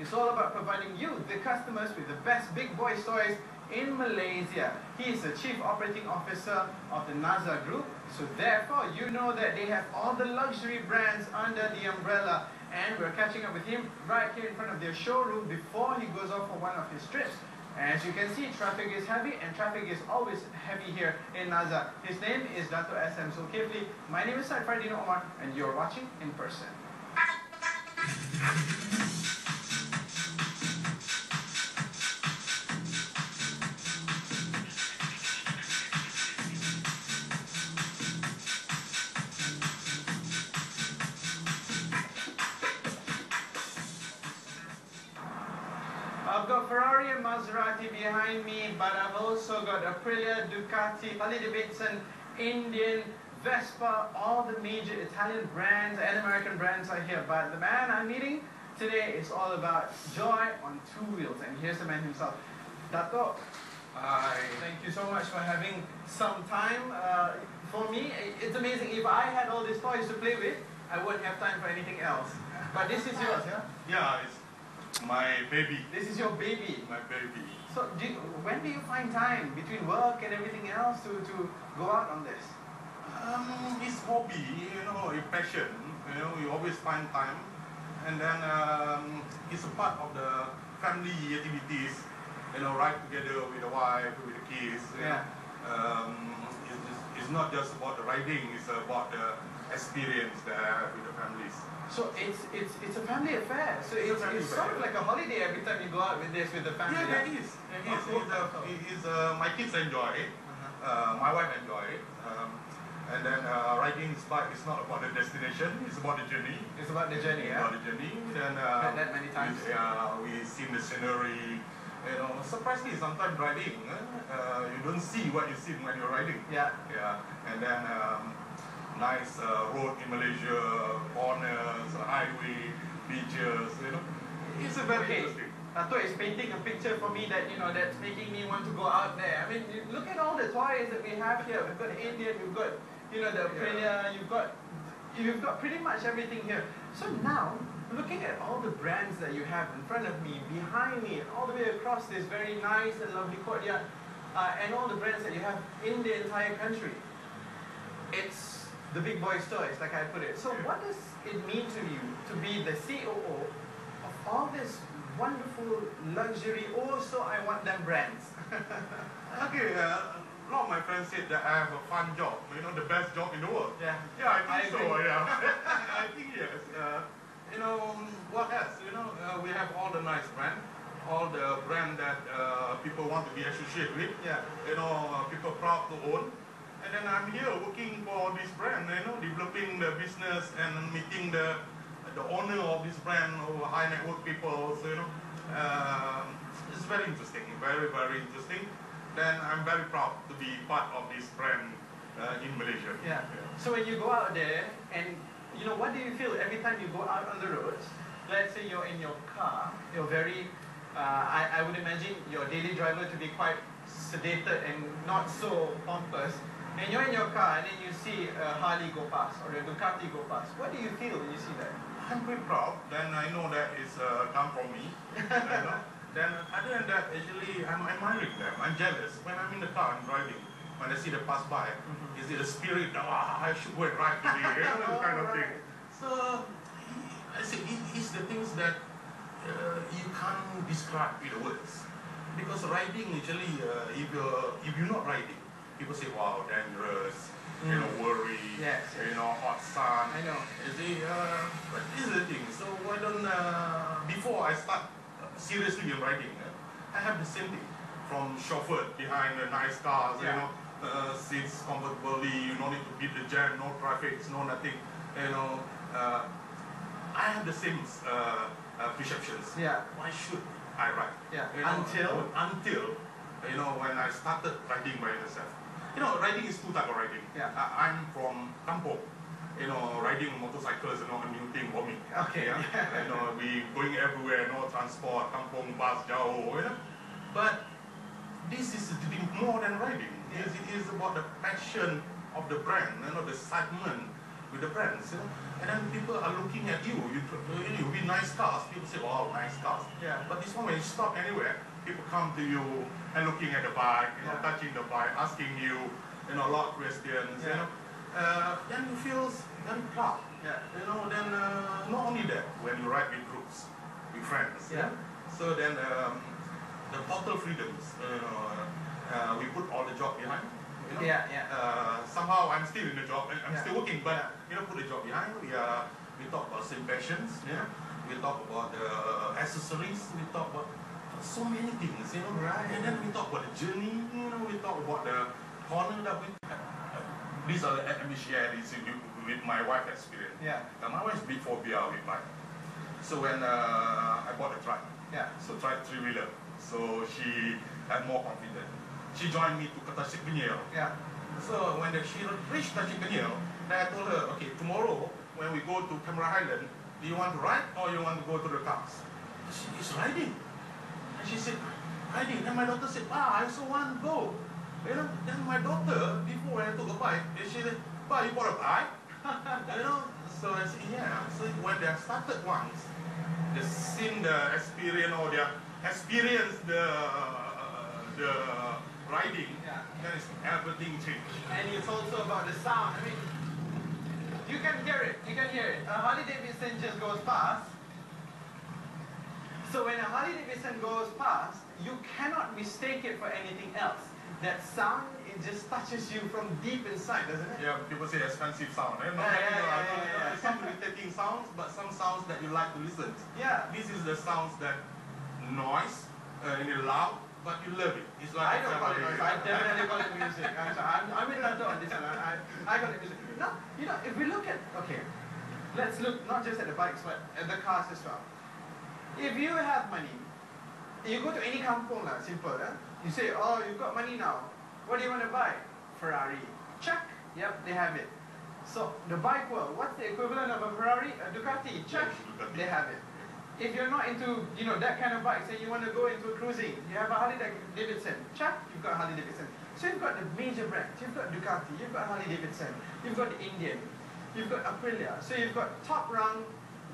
is all about providing you, the customers, with the best big boy toys in Malaysia. He is the Chief Operating Officer of the Naza Group, so therefore you know that they have all the luxury brands under the umbrella and we're catching up with him right here in front of their showroom before he goes off for one of his trips. As you can see, traffic is heavy and traffic is always heavy here in Naza. His name is Dato SM Zulkifli. My name is Said Fardino Omar and you're watching in person. Ferrari Maserati behind me, but I've also got Aprilia, Ducati, Harley Davidson, Indian, Vespa, all the major Italian brands and American brands are here. But the man I'm meeting today is all about joy on two wheels. And here's the man himself. Dato, Hi. thank you so much for having some time. Uh, for me, it's amazing. If I had all these toys to play with, I wouldn't have time for anything else. But this is yours, yeah? Yeah, it's my baby. This is your baby. My baby. So, do you, when do you find time between work and everything else to, to go out on this? Um, it's hobby, you know, a passion. You know, you always find time, and then um, it's a part of the family activities. You know, right together with the wife, with the kids. You Yeah. Know. Um, it's, not just about the riding; it's about the experience there with the families. So it's it's it's a family affair. So It's it's, it's sort of like a holiday every time you go out with this with the family. Yeah, there is. There is. Oh, It's, uh, it's, uh, my kids enjoy it. Uh-huh. Uh, my wife enjoy it. Um, and then uh, riding this bike is not about the destination, it's about the journey. It's about the journey, yeah. about the journey. Then uh, Heard that many times. We, uh, we see the scenery. You know, surprisingly, sometimes riding, uh, uh, you don't see what you see when you're riding. Yeah. Yeah. And then um, nice uh, road in Malaysia, corners, highway, beaches. You know, it's a very Okay. interesting. Dato is painting a picture for me that you know that's making me want to go out there. I mean, look at all the toys that we have here. We've got Indian, we've got you know the Aprilia, you've got you've got pretty much everything here. So now, looking at all the brands that you have in front of me, behind me, all the way across this very nice and lovely courtyard, uh, and all the brands that you have in the entire country, it's the big boy toys, like I put it. So, what does it mean to you to be the COO of all this wonderful luxury? Also, I want them brands. Okay, uh, a lot of my friends said that I have a fun job, you know, the best job in the world. yeah. Yeah, I I think so, agree. yeah. I think yes. Uh, you know, what else? You know, uh, we have all the nice brand, all the brand that uh, people want to be associated with, Yeah. you know, uh, people proud to own. And then I'm here working for this brand, you know, developing the business and meeting the the owner of this brand, or high net worth people, so, you know. Um it's very interesting, very, very interesting. Then I'm very proud to be part of this brand uh, in Malaysia. Yeah. So when you go out there and you know what do you feel every time you go out on the roads? Let's say you're in your car, you're very uh, I, I would imagine your daily driver to be quite sedated and not so pompous. And you're in your car and then you see a Harley go past or a Ducati go past. What do you feel when you see that? I'm pretty proud. Then I know that it's uh, come from me. Then other than that, actually, I'm admiring them. I'm jealous. When I'm in the car and driving, when I see them pass by, Mhm. is it a spirit that ah, I should go and ride today? You know, kind of thing. So I say it, it's the things that uh, you can't describe with words. Because riding actually, uh, if you're if you're not riding, people say, wow, dangerous, you know, worry, Yes, yes. you know, hot sun. I know. You see, uh, but this is the thing. So why don't uh, before I start uh, seriously in riding, uh, I have the same thing from chauffeur behind the nice cars, you know, uh, seats comfortably. You don't need to beat the jam, no traffic, no nothing. You know, uh, I have the same uh, uh, perceptions. Yeah. Why should I ride? Yeah. You know, Until until you know when I started riding by myself. You know, riding is two type of riding. Yeah. I, I'm from kampong. You know, riding motorcycles is not a new thing for me. Okay. Yeah. you know, we going everywhere, no transport, kampong, bus, jauh, you know. But this is more than riding. It is, about the passion of the brand, you know, the excitement with the brands. You know? And then people are looking at you. You, you, you be nice cars. People say, wow, nice cars. Yeah. But this one, when you stop anywhere, people come to you and looking at the bike, you know, Yeah. touching the bike, asking you, you know, a lot of questions, you Yeah. know. Uh, then you feel very proud. Yeah. You know, then uh, not only that, when you ride with groups, with friends, you Yeah. know, so then um, the total freedoms, you know, uh, we put all the job behind, you know. Yeah, yeah. Uh, somehow I'm still in the job, I'm Yeah. still working, but Yeah. you know, put the job behind. We uh, we talk about same passions, know. We talk about the accessories. We talk about so many things, you know. Right. And then we talk about the journey, you know. We talk about the corner that we. These are the, let me share this with, with my wife experience. Yeah. Uh, my wife's big phobia with bike. So when uh, I bought a trike, Yeah. so trike three wheeler, so she had more confidence. She joined me to ke Tasik Kenyir. Yeah. So when the, she reached Tasik Kenyir, then I told her, okay, tomorrow when we go to Cameron Highland, do you want to ride or you want to go to the cars? She is riding. And she said, riding. And my daughter said, ah, I also want to go. You know, then my daughter, before I took a bike, she said, Pa, you bought a bike? you know, so I said, yeah. So when they started once, they seen the experience or they experience the, the riding, Yeah. then it's everything changed. And it's also about the sound. I mean, you can hear it. You can hear it. A Harley Davidson just goes past. So when a Harley Davidson goes past, you cannot mistake it for anything else. That sound, it just touches you from deep inside, doesn't it? Yeah, people say expensive sound. Eh? Not Yeah, yeah, yeah, yeah, yeah. are Some irritating sounds, but some sounds that you like to listen. Yeah. This is the sounds that noise, uh, and you loud, but you love it. It's I don't call it noise. I definitely call it music. I'm, sorry. I'm, I'm with Dato on this one. I, I call it music. No, you know, if we look at, okay, let's look not just at the bikes, but at the cars as well. If you have money, you go to any kampong, lah, simple. Eh? You say, oh, you've got money now. What do you want to buy? Ferrari. Check. Yep, they have it. So, the bike world, what's the equivalent of a Ferrari? A Ducati. Check. Ducati. They have it. If you're not into, you know, that kind of bikes and you want to go into cruising, you have a Harley Davidson. Check, you've got Harley Davidson. So you've got the major brands. You've got Ducati, you've got Harley Davidson, you've got the Indian, you've got Aprilia. So you've got top rung,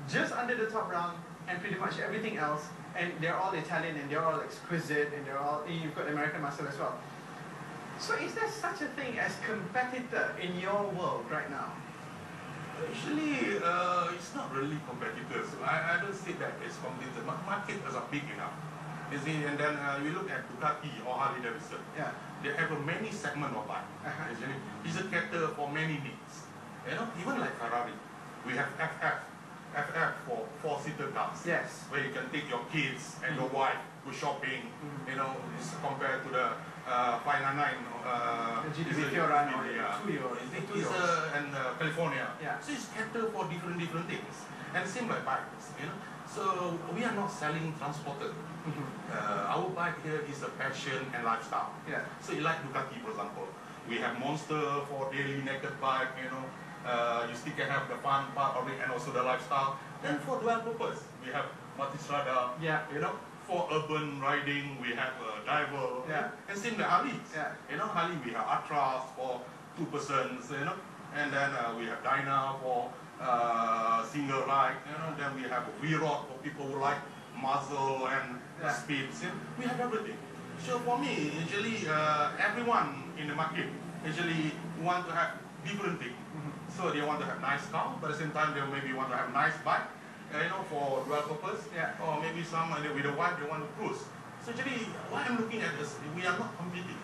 just under the top rung, and pretty much everything else. And they're all Italian and they're all exquisite and they're all, and you've got American muscle as well. So is there such a thing as competitor in your world right now? Actually, uh, it's not really competitors. I, I don't say that it's competitor. Ma- Market is a big enough. You see, and then uh, you look at Ducati or Harley Davidson. Yeah. They have a many segment of bike. Uh-huh. It's a cater for many needs. You know, even like Ferrari, we have FF, FF for four-seater cars. Yes. Where you can take your kids and your wife go shopping. Mhm. You know, it's compared to the uh, 599. Uh, The GTB it's a- Fiorano, yeah. two-year-old, It's, it's a it's two-year-old. uh, and uh, California. Yeah. So it's cater for different different things. And same like bikes, you know. So we are not selling transporter. Uh, our bike here is a passion and lifestyle. Yeah. So you like Ducati, for example. We have Monster for daily naked bike, you know. Uh, you still can have the fun part of it and also the lifestyle. Then for dual purpose, we have Multistrada, Yeah. you know. For urban riding, we have a Diavel. Yeah. And same like Harley. Yeah. You know, Harley, we have Atras for two persons, you know. And then uh, we have Dyna for uh, single ride, you know. Then we have V-Rod for people who like muzzle and Yeah. speed. See, we have everything. So for me, actually, uh, everyone in the market actually want to have different thing. So they want to have nice car, but at the same time they maybe want to have nice bike, uh, you know, for dual purpose. Yeah. Or maybe some uh, with a wife they want to cruise. So actually, what I'm looking at is we are not competing.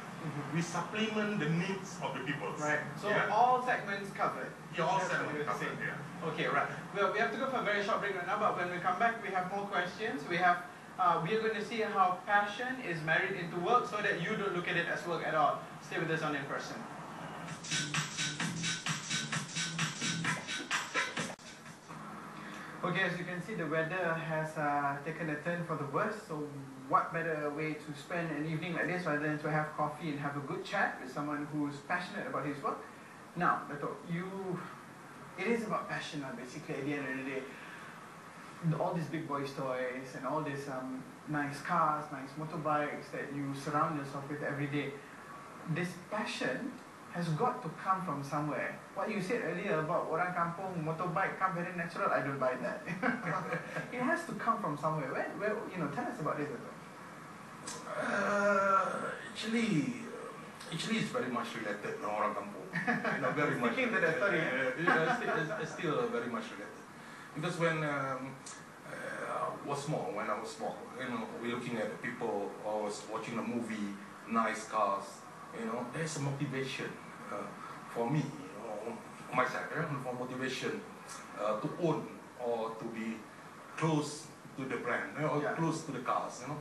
We supplement the needs of the people. Right. So yeah. all segments covered. Yeah, all That's segments you're covered, saying. yeah. Okay, right. Well, we have to go for a very short break right now, but when we come back, we have more questions. We have, uh, we are going to see how passion is married into work so that you don't look at it as work at all. Stay with us on In Person. Okay, as you can see, the weather has uh, taken a turn for the worse. So, what better way to spend an evening like this rather than to have coffee and have a good chat with someone who's passionate about his work? Now, Dato, you, it is about passion, uh, basically, at the end of the day. All these big boys' toys and all these um, nice cars, nice motorbikes that you surround yourself with every day. This passion has got to come from somewhere. What you said earlier about orang kampung motorbike come very natural, I don't buy that. it has to come from somewhere. Where, where you know, tell us about this. Uh, actually, actually it's very much related no orang kampung. You know, very much. Sticking to the story? Uh, yeah, still, still very much related. Because when um, uh, I was small, when I was small, you know, we're looking at the people, I was watching a movie, nice cars, you know, there's a motivation uh, for me, you know, myself, for motivation uh, to own or to be close to the brand, you know, Yeah. close to the cars, you know.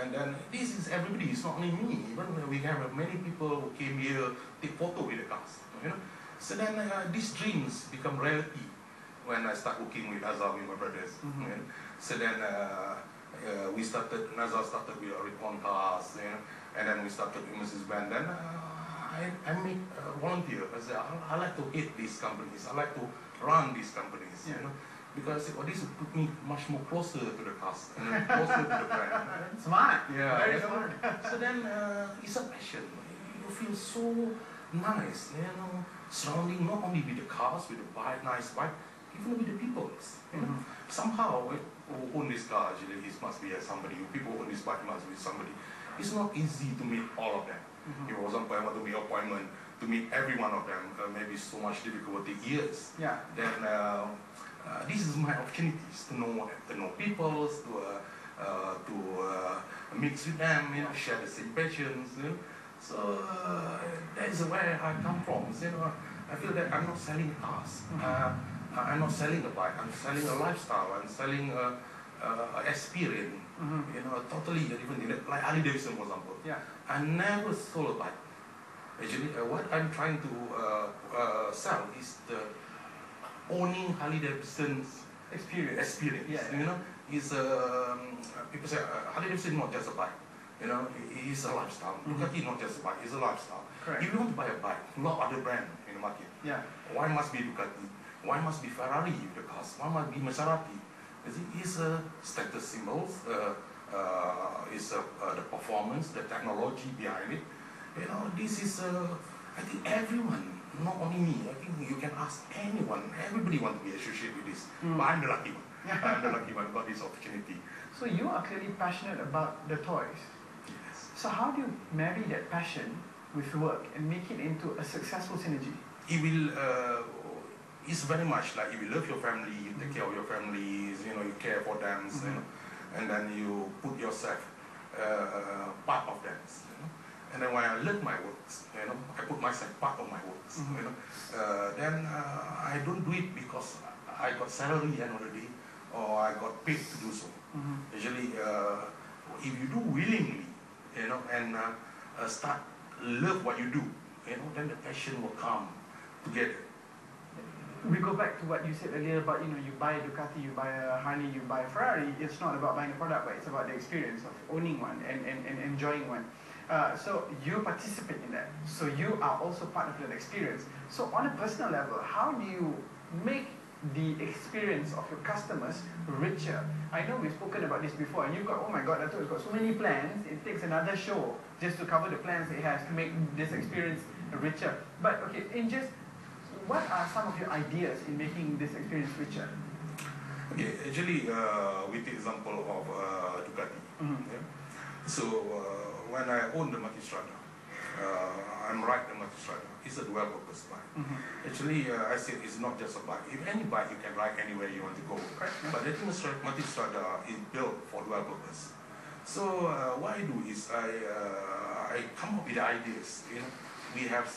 And then this is everybody, it's not only me. Even we have many people who came here take photo with the cars, you know. So then uh, these dreams become reality when I start working with Azhar with my brothers. Mhm. you know. So then uh, uh, we started, Naza started with Recon cars, you know, and then we started with Mrs. Band. Then uh, I, I make uh, volunteer. I said, I, I like to hit these companies. I like to run these companies, Yeah. you know. Because I said, well, this will put me much more closer to the cars, and closer to the brand. Smart. Yeah, Very smart. So then uh, it's a passion. You feel so nice, you know, surrounding not only with the cars, with the bike, nice bike, even with the people. You know? Mhm. Somehow, eh, who own this car, actually, it must be uh, somebody. People who own this bike must be somebody. It's not easy to meet all of them. Mhm. If for example, I want to make appointment to meet every one of them, uh, maybe so much difficult, take years Yeah. then uh, uh, this is my opportunities to know to know people, to uh, uh, to uh, mix with them, you know, share the same passions. You know? So uh, that is where I come from. You know, I feel that I'm not selling cars. Uh, I'm not selling a bike. I'm selling a lifestyle. I'm selling a, a experience. Mhm. You know, totally different. Like Harley Davidson, for example. Yeah. I never sold a bike. Actually, uh, what I'm trying to uh, uh, sell is the owning Harley Davidson's Experience. experience. Yeah, You know, is um, people say uh, Harley Davidson is not just a bike. You know, it is a lifestyle. Mhm. Ducati is not just a bike; it's a lifestyle. Correct. If you want to buy a bike, not other brand in the market. Yeah. Why must be Ducati? Why must be Ferrari the cars? Why must be Maserati? It's a status symbols. Uh, uh, it's uh, the performance, the technology behind it. You know, this is. I think everyone, not only me. I think you can ask anyone. Everybody want to be associated with this. Mm. But I'm the lucky one. I'm the lucky one got this opportunity. So you are clearly passionate about the toys. Yes. So how do you marry that passion with work and make it into a successful synergy? it will uh, it's very much like if you love your family you take care of your families you know you care for them you know, and then you put yourself uh, part of them you know and then when I learn my works you know I put myself part of my works Mhm. you know uh, then uh, I don't do it because I got salary the day or I got paid to do so Mm-hmm. Usually, uh, if you do willingly, you know, and uh, uh, start love what you do, you know, then the passion will come together. We go back to what you said earlier about you know you buy a Ducati, you buy a Harley, you buy a Ferrari. It's not about buying a product, but it's about the experience of owning one and, and, and enjoying one. Uh, so you participate in that. So you are also part of that experience. So on a personal level, how do you make the experience of your customers richer? I know we've spoken about this before, and you've got oh my god, Dato has got so many plans. It takes another show just to cover the plans it has to make this experience richer. But okay, in just what are some of your ideas in making this experience richer? Okay, actually, uh, with the example of uh, Ducati. Mhm. Yeah? So uh, when I own the Multistrada, uh, I'm right the Multistrada. It's a dual purpose bike. Mm-hmm. Actually, uh, I said it's not just a bike. If any bike, you can ride anywhere you want to go. Correct, yeah. But the Multistrada is built for dual purpose. So uh, what I do is I I come up with ideas. You know, we have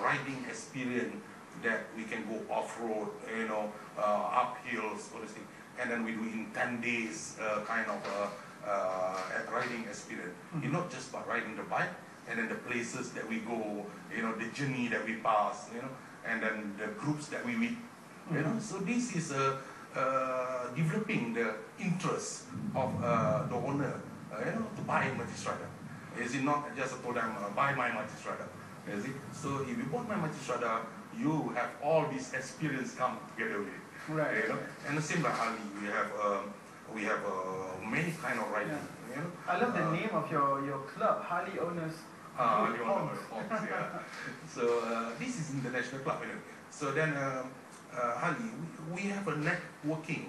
riding experience that we can go off road. You know, uh, up hills, all this thing, and then we do in ten days uh, kind of uh, uh, riding experience. It's not just about riding the bike, and then the places that we go, you know, the journey that we pass, you know, and then the groups that we meet, you know. So this is uh, uh, developing the interest of uh, the owner, uh, you know, to buy Multistrada. Is it not just told them uh, buy my Multistrada? Is it? So if you bought my Multistrada, you have all this experience come together with it. Right. You know, and the same like Harley, we have um, we have uh, many kind of riding. You know, I love the Uh, name of your, your club, Harley Owners Ah, Good you want Hogs. to Hogs, yeah. So uh, this is international club, you know. So then, um, uh, Harley, we, we have a networking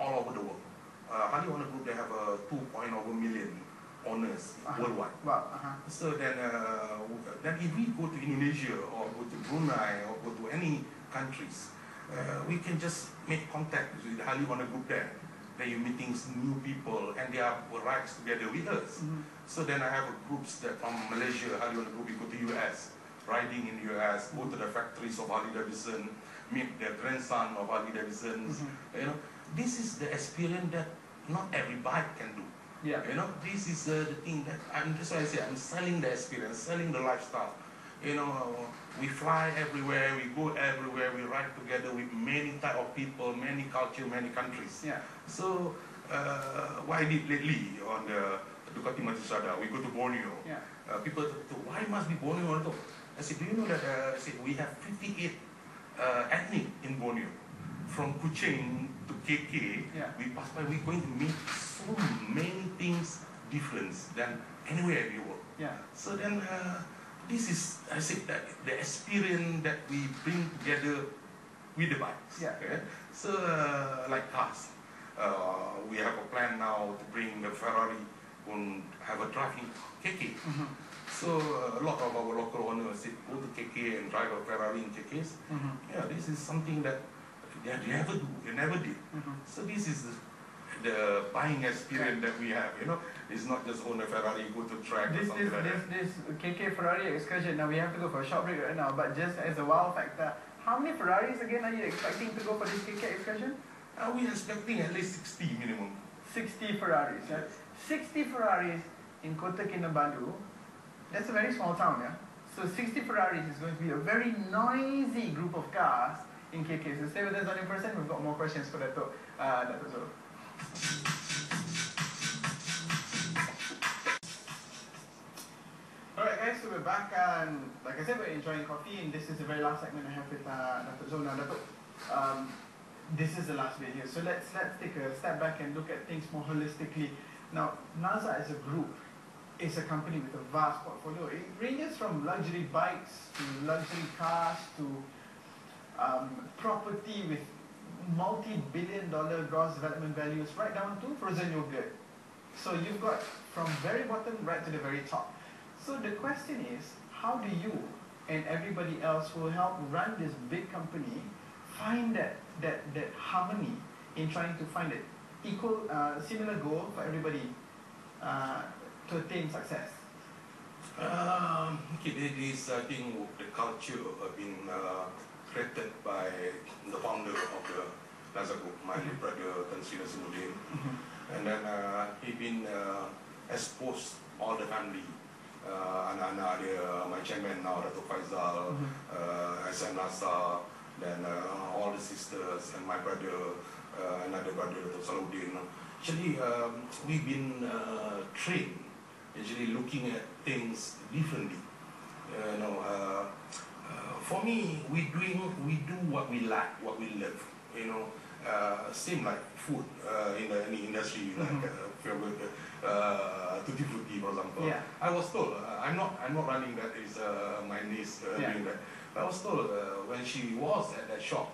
all over the world. Uh, Harley Owners Group, they have a 2.0 million owners Uh-huh. worldwide. Wow. Uh-huh. So then, uh, then if we go to Indonesia or go to Brunei or go to any countries, uh, we can just make contact with the Owners Group there. Then you're meeting new people and they are rides together with us. Mhm. So then I have a groups that from Malaysia, Harley Davidson group, we go to US, riding in the US, go to the factories of Harley Davidson, meet the grandson of Harley Davidson. Mhm. You know, this is the experience that not every bike can do. Yeah. You know, this is uh, the thing that I'm. That's why I say I'm selling the experience, selling the lifestyle. You know, we fly everywhere, we go everywhere, we ride together with many type of people, many culture, many countries. Yeah. So, uh, what I did lately on the Ducati Multistrada, we go to Borneo. Yeah. Uh, people talk to, why must be Borneo? I said, do you know that uh, I said, we have 58 uh, ethnic in Borneo. From Kuching to KK, Yeah. we pass by, we're going to meet so many things different than anywhere we work. Yeah. So then, uh, this is, I said, that the experience that we bring together with the bikes. Yeah. okay? So, uh, like cars, uh, we have a plan now to bring the Ferrari and have a drive in KK. Mhm. So, uh, a lot of our local owners said, go to KK and drive a Ferrari in KKs. Mhm. Yeah, this is something that they never do, they never did. Mhm. So this is the, the buying experience that we have, you know. It's not just own a Ferrari, go to track or something this, like this, that. this KK Ferrari excursion. Now we have to go for a short break right now. But just as a wow factor, how many Ferraris again are you expecting to go for this KK excursion? Are we expecting at least 60 minimum? 60 Ferraris. Yeah? 60 Ferraris in Kota Kinabalu. That's a very small town, yeah. So 60 Ferraris is going to be a very noisy group of cars in KK. So stay with us on in person. We've got more questions for Dato. Uh, Dato Zul. Alright guys, so we're back and like I said, we're enjoying coffee and this is the very last segment I have with uh, Dato Zul. Now Dato, um, this is the last video. So let's let's take a step back and look at things more holistically. Now, Naza as a group is a company with a vast portfolio. It ranges from luxury bikes to luxury cars to um, property with multi-billion dollar gross development values right down to frozen yogurt. So you've got from very bottom right to the very top. So the question is, how do you and everybody else who help run this big company find that that that harmony in trying to find it equal uh, similar goal for everybody uh, to attain success? Um, okay, it is, I think, the culture have been uh, created by the founder of the NASA Group, my late brother Tan Sri Nasiruddin. And then uh, he been uh, exposed all the family. Uh, anak-anak dia, my chairman now, Dato' Faizal, Mhm. uh, SM NASA, then uh, all the sisters and my brother, uh, another brother, Dato' Saluddin. Actually, um, we've been uh, trained, actually looking at things differently. Uh, you know, uh, for me, we doing, we do what we like, what we love. You know, uh, same like food uh, in the, in the industry, like Mhm. uh, uh, tutti frutti, for example. Yeah. I was told, uh, I'm not, I'm not running that. Is uh, my niece uh, Yeah. doing that. I was told uh, when she was at that shop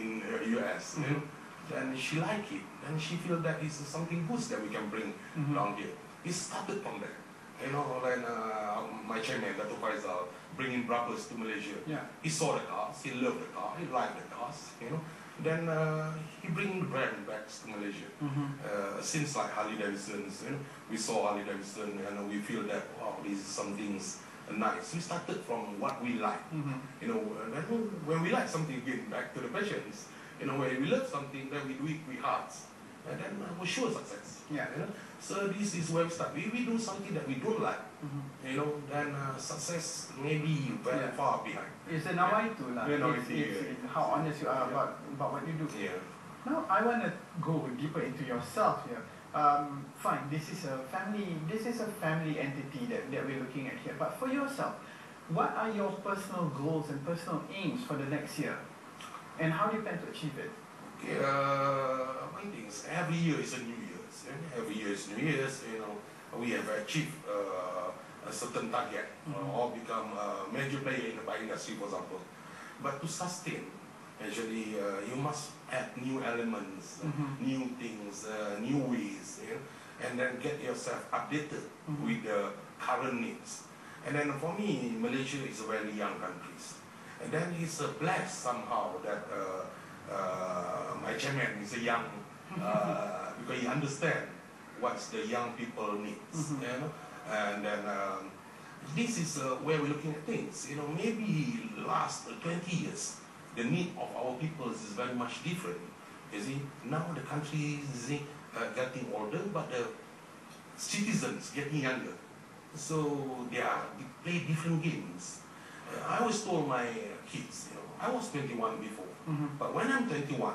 in US, you Mhm. know, then she like it, and she feel that it's something good that we can bring Mhm. down here. It started from there. You know, then uh, my chairman, Dato' Faisal, bringing brothers to Malaysia. Yeah. He saw the cars, he loved the car, he liked the cars, you know. Then uh, he bring the brand back to Malaysia. Mm-hmm. Uh, since like Harley Davidson, you know, we saw Harley Davidson and we feel that wow, this is something's nice. We started from what we like, Mm-hmm. you know. When we like something, again back to the passions. You know, when we love something, then we do it with hearts, and then uh, we're sure success. Yeah. You know? So this is where we start. We, we do something that we don't like, Mm-hmm. you know, then uh, success may be very Yeah. far behind. It's a nawaitu lah. Yeah, It's, nawaitu, it's, yeah. it's how honest you are Yeah. about, about what you do. Yeah. Now I want to go deeper into yourself here. Um, fine, this is a family. This is a family entity that, that we're looking at here. But for yourself, what are your personal goals and personal aims for the next year, and how do you plan to achieve it? Okay, uh, one thing is every year is a New Year's. And every year is New Year's. You know, we have achieved uh, a certain target Mhm. or become a major player in the bike industry, for example. But to sustain, actually, uh, you must add new elements, uh, Mhm. new things, uh, new ways, you know, and then get yourself updated Mhm. with the current needs. And then for me, Malaysia is a very young country. And then it's a blessed somehow that uh, my chairman is a young, uh, because he understands what the young people needs, Mhm. you know. And then um, this is uh, where we're looking at things. You know, maybe last 20 years, the need of our people is very much different. You see, now the country is uh, getting older, but the citizens getting younger. So they are they play different games. Uh, I always told my kids, you know, I was 21 before, Mhm. but when I'm 21,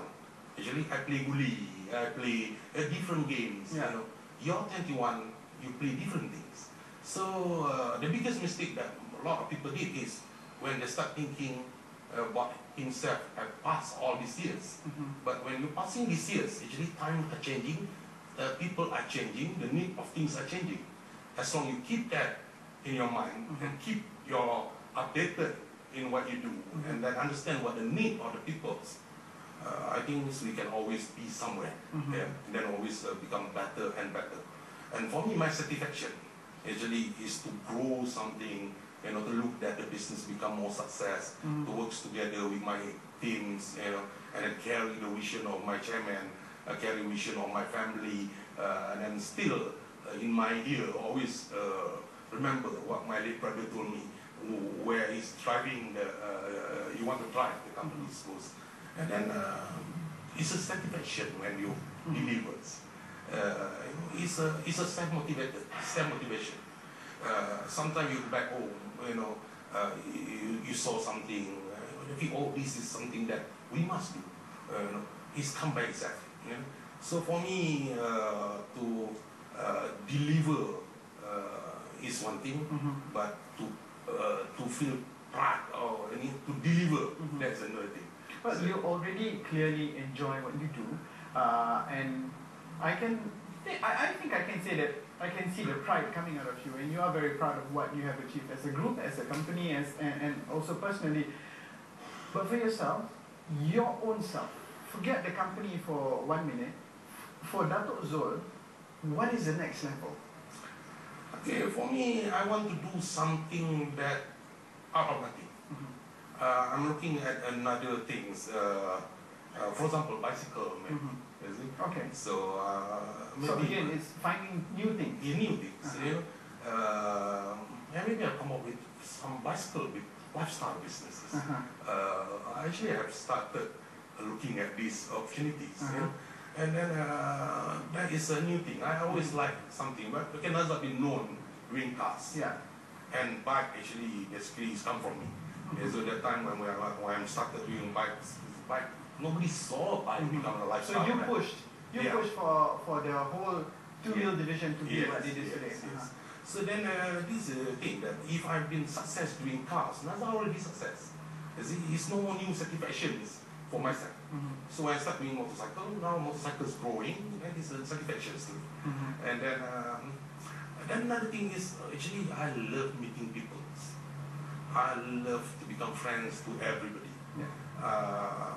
actually I play guli, I play uh, different games. Yeah. You know, you're 21, you play different things. So uh, the biggest mistake that a lot of people did is when they start thinking about himself have passed all these years. Mhm. But when you're passing these years, actually times are changing, uh, people are changing, the need of things are changing. As long you keep that in your mind and Mhm. keep your updated in what you do Mhm. and then understand what the need of the peoples, uh, I think we can always be somewhere Mhm. yeah, and then always uh, become better and better. And for me, my satisfaction actually is to grow something, you know, to look that the business become more success, Mhm. to work together with my teams, you know, and then carry the vision of my chairman, uh, carry vision of my family, uh, and then still uh, in my ear always uh, remember what my late brother told me, where he's driving the, uh, you want to drive the company's goes. And then uh, it's a satisfaction when you Mhm. delivers. Uh, it's a it's a self motivated self motivation. Uh, sometimes you go back home, you know, uh, you, you saw something, uh, oh, this is something that we must do. Uh, you know, it's come by itself. You know? So for me, uh, to uh, deliver uh, is one thing, Mhm. but to uh, to feel pride or any to deliver, Mhm. that's another thing. Well, So- you already clearly enjoy what you do, uh, and I can, I, I think I can say that I can see the pride coming out of you, and you are very proud of what you have achieved as a group, as a company, as and, and also personally. But for yourself, your own self, forget the company for one minute. For Datuk Zul, what is the next level? Okay, for me, I want to do something that out of nothing. Mhm. Uh, I'm looking at another things. Uh, uh, for example, bicycle, maybe. Mhm. You see? Okay. So uh, maybe So again, it's finding new things. you new things. You know, uh, maybe I'll come up with some bicycle with lifestyle businesses. Uh-huh. Uh, I actually have started looking at these opportunities. You know? And then uh, that is a new thing. I always like something, but okay, has been known doing cars. Yeah. And bike actually basically is come from me. Mhm. And so that time when, we are, when I started doing bikes, bike, nobody saw bike Mhm. become a lifestyle. So you pushed, you Yeah. pushed for, for the whole two-wheel division to be Yes, what it is yes, today. yes. Uh-huh. So then uh, this is the thing that if I've been success doing cars, that's already success. It's no more new satisfactions for myself. Mhm. So I start doing motorcycle, now motorcycle is growing, and it's a satisfaction still. Mhm. And then, um, then another thing is uh, actually I love meeting people. I love to become friends to everybody. Yeah. Uh,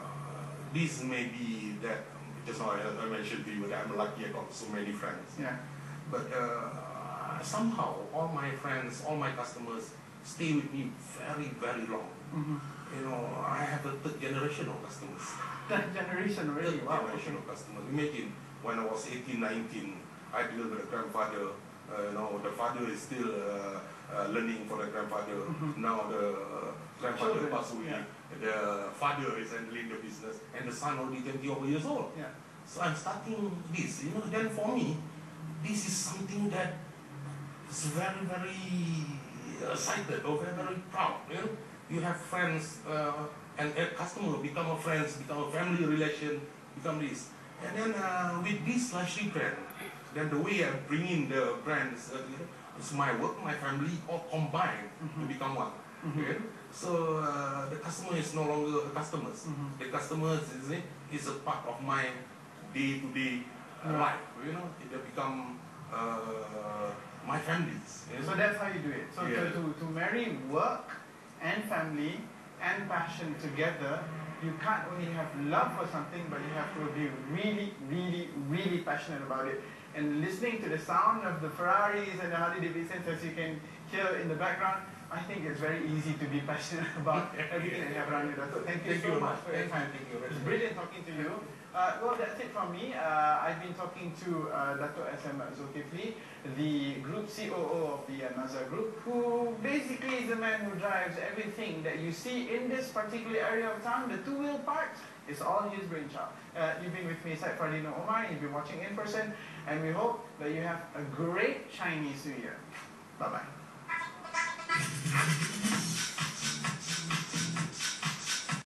this may be that just now I, I mentioned to you that I'm lucky I got so many friends. Yeah. But uh, somehow all my friends, all my customers stay with me very, very long. Mhm. You know, I have a third generation of customers. That generation really. Third Wow. generation of customers. Imagine when I was 18, 19, I deal with the grandfather. Uh, you know, the father is still uh, uh, learning for the grandfather. Mhm. Now the uh, grandfather Children, passed away. yeah. The father is handling the business, and the son only 20 over years old. Yeah. So I'm starting this, you know, then for me, this is something that is very, very excited or very, very proud, you know. You have friends and a customer become a friends, become a family relation, become this. And then uh, with this luxury brand, then the way I bring in the brands, uh, know, it's my work, my family, all combined to Mhm. become one. Mhm. Okay? So uh, the customer is no longer a customer. Mhm. The customers is, is a part of my day-to-day uh, life. You know, it become uh, my families. you So that's how you do it. So Yeah. to, to, to marry work and family and passion together, you can't only have love for something, but you have to be really, really, really passionate about it. And listening to the sound of the Ferraris and the Harley Davidsons, as you can hear in the background, I think it's very easy to be passionate about everything that you have around you. Dato'. Thank you Thank so you. much for your time. Thank you. It's brilliant talking to you. Uh, well, that's it from me. Uh, I've been talking to uh, Dato' SM Zulkifli, the group COO of the Naza Group, who basically is the man who drives everything that you see in this particular area of town, the two-wheel parks. It's all his brainchild. Uh, you've been with me, Said Fardino Omar, you've been watching in person, and we hope that you have a great Chinese New Year. Bye-bye.